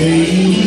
Hey.